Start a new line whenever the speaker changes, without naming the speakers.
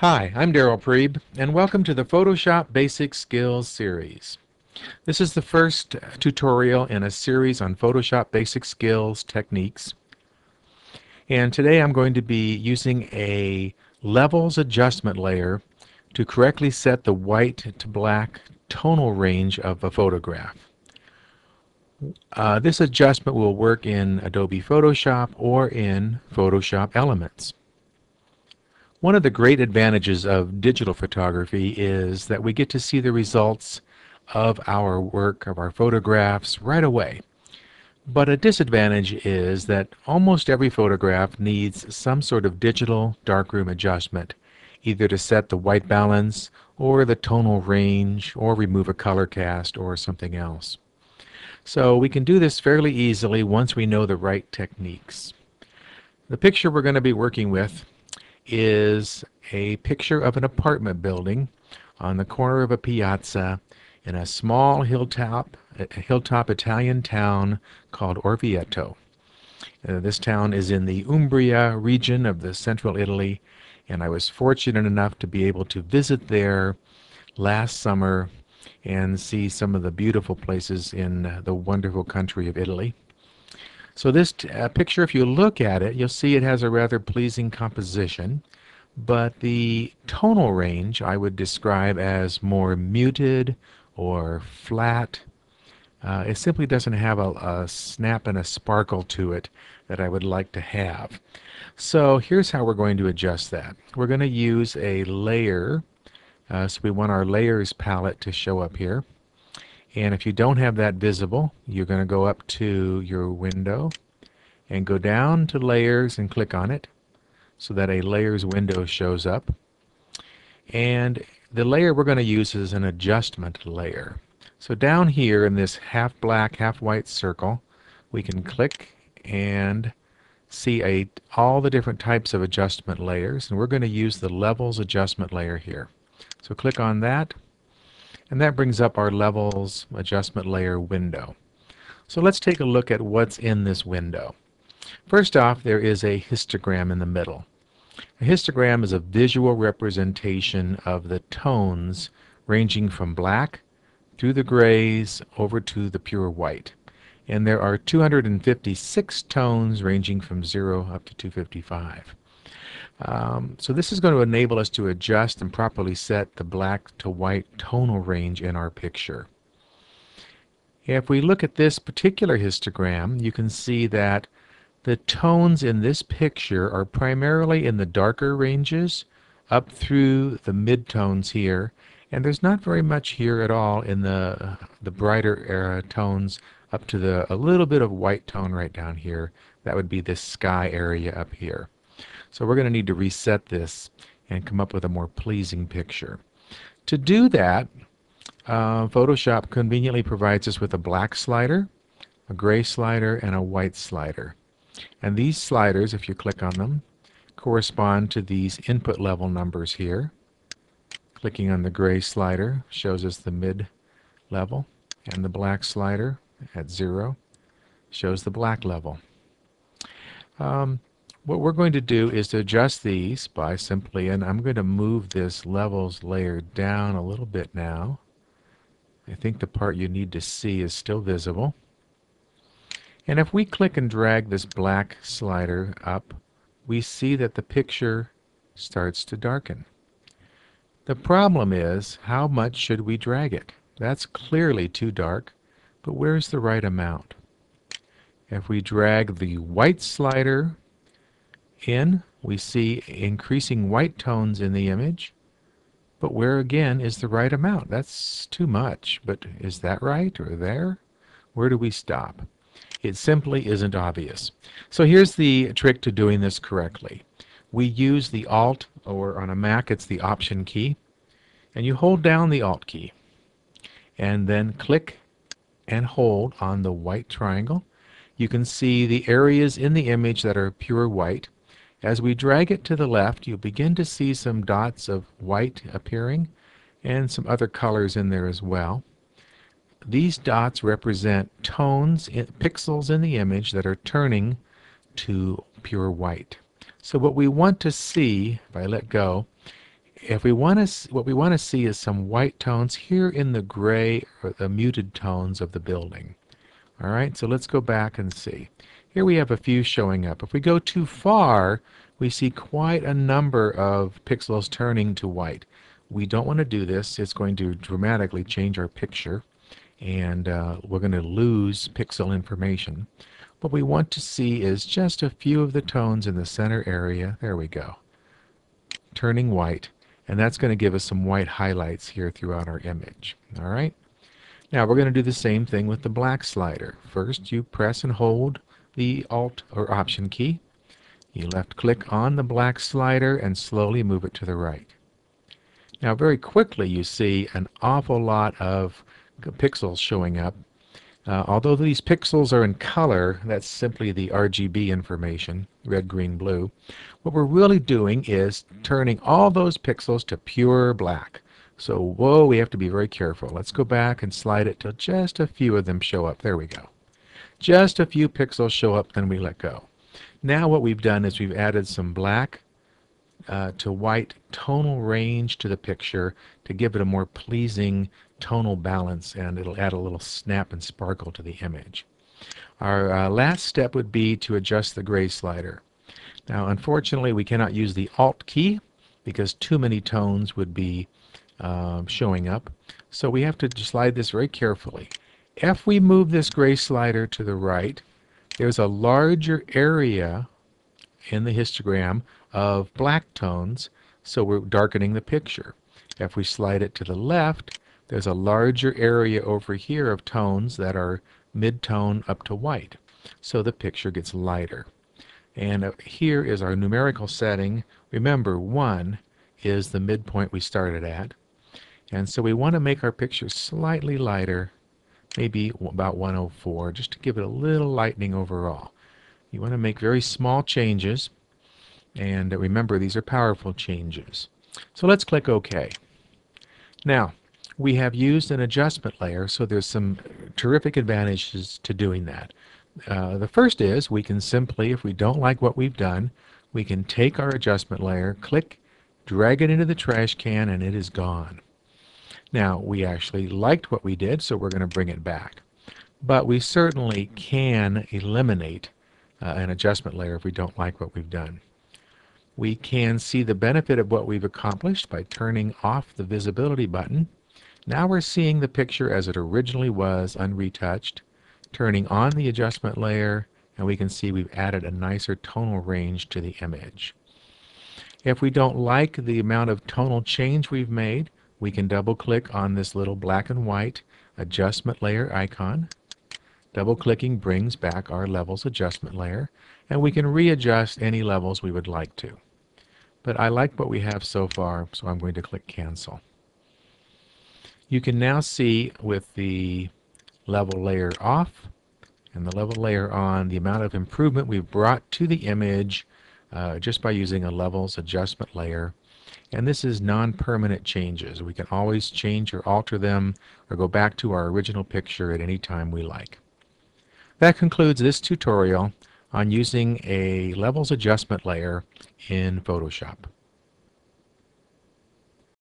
Hi, I'm Darrel Priebe, and welcome to the Photoshop Basic Skills series. This is the first tutorial in a series on Photoshop Basic Skills techniques. And today I'm going to be using a levels adjustment layer to correctly set the white to black tonal range of a photograph. Uh, this adjustment will work in Adobe Photoshop or in Photoshop Elements. One of the great advantages of digital photography is that we get to see the results of our work, of our photographs, right away. But a disadvantage is that almost every photograph needs some sort of digital darkroom adjustment, either to set the white balance, or the tonal range, or remove a color cast, or something else. So we can do this fairly easily once we know the right techniques. The picture we're going to be working with is a picture of an apartment building on the corner of a piazza in a small hilltop, a hilltop Italian town called Orvieto. Uh, this town is in the Umbria region of the central Italy, and I was fortunate enough to be able to visit there last summer and see some of the beautiful places in the wonderful country of Italy. So this uh, picture, if you look at it, you'll see it has a rather pleasing composition, but the tonal range I would describe as more muted or flat. Uh, it simply doesn't have a, a snap and a sparkle to it that I would like to have. So here's how we're going to adjust that. We're going to use a layer. Uh, so we want our layers palette to show up here. And if you don't have that visible, you're going to go up to your window and go down to layers and click on it so that a layers window shows up. And the layer we're going to use is an adjustment layer. So down here in this half black, half white circle, we can click and see a, all the different types of adjustment layers. And we're going to use the levels adjustment layer here. So click on that and that brings up our levels adjustment layer window. So let's take a look at what's in this window. First off, there is a histogram in the middle. A histogram is a visual representation of the tones ranging from black through the grays over to the pure white. And there are 256 tones ranging from 0 up to 255. Um, so this is going to enable us to adjust and properly set the black to white tonal range in our picture. If we look at this particular histogram, you can see that the tones in this picture are primarily in the darker ranges up through the midtones here, and there's not very much here at all in the, the brighter tones up to the a little bit of white tone right down here. That would be this sky area up here. So we're going to need to reset this and come up with a more pleasing picture. To do that, uh, Photoshop conveniently provides us with a black slider, a gray slider, and a white slider. And these sliders, if you click on them, correspond to these input level numbers here. Clicking on the gray slider shows us the mid level, and the black slider at zero shows the black level. Um, what we're going to do is to adjust these by simply, and I'm going to move this levels layer down a little bit now. I think the part you need to see is still visible. And if we click and drag this black slider up, we see that the picture starts to darken. The problem is, how much should we drag it? That's clearly too dark, but where's the right amount? If we drag the white slider in, we see increasing white tones in the image, but where again is the right amount? That's too much, but is that right or there? Where do we stop? It simply isn't obvious. So here's the trick to doing this correctly. We use the Alt, or on a Mac it's the Option key, and you hold down the Alt key, and then click and hold on the white triangle. You can see the areas in the image that are pure white, as we drag it to the left, you'll begin to see some dots of white appearing and some other colors in there as well. These dots represent tones, pixels in the image that are turning to pure white. So what we want to see, if I let go, if we want to, what we want to see is some white tones here in the gray or the muted tones of the building. All right, so let's go back and see. Here we have a few showing up. If we go too far, we see quite a number of pixels turning to white. We don't want to do this. It's going to dramatically change our picture and uh, we're going to lose pixel information. What we want to see is just a few of the tones in the center area. There we go. Turning white. And that's going to give us some white highlights here throughout our image. All right. Now we're going to do the same thing with the black slider. First you press and hold the Alt or Option key. You left click on the black slider and slowly move it to the right. Now very quickly you see an awful lot of pixels showing up. Uh, although these pixels are in color, that's simply the RGB information, red, green, blue. What we're really doing is turning all those pixels to pure black. So, whoa, we have to be very careful. Let's go back and slide it till just a few of them show up. There we go. Just a few pixels show up, then we let go. Now what we've done is we've added some black uh, to white tonal range to the picture to give it a more pleasing tonal balance and it'll add a little snap and sparkle to the image. Our uh, last step would be to adjust the gray slider. Now unfortunately we cannot use the Alt key because too many tones would be um, showing up. So we have to slide this very carefully. If we move this gray slider to the right, there's a larger area in the histogram of black tones, so we're darkening the picture. If we slide it to the left, there's a larger area over here of tones that are mid-tone up to white, so the picture gets lighter. And uh, here is our numerical setting. Remember, 1 is the midpoint we started at. And so we want to make our picture slightly lighter, maybe about 104, just to give it a little lightening overall. You want to make very small changes, and remember these are powerful changes. So let's click OK. Now, we have used an adjustment layer, so there's some terrific advantages to doing that. Uh, the first is we can simply, if we don't like what we've done, we can take our adjustment layer, click, drag it into the trash can, and it is gone. Now, we actually liked what we did, so we're going to bring it back. But we certainly can eliminate uh, an adjustment layer if we don't like what we've done. We can see the benefit of what we've accomplished by turning off the visibility button. Now we're seeing the picture as it originally was, unretouched. Turning on the adjustment layer, and we can see we've added a nicer tonal range to the image. If we don't like the amount of tonal change we've made, we can double click on this little black and white adjustment layer icon. Double clicking brings back our levels adjustment layer and we can readjust any levels we would like to. But I like what we have so far so I'm going to click cancel. You can now see with the level layer off and the level layer on the amount of improvement we've brought to the image uh, just by using a levels adjustment layer and this is non-permanent changes. We can always change or alter them or go back to our original picture at any time we like. That concludes this tutorial on using a levels adjustment layer in Photoshop.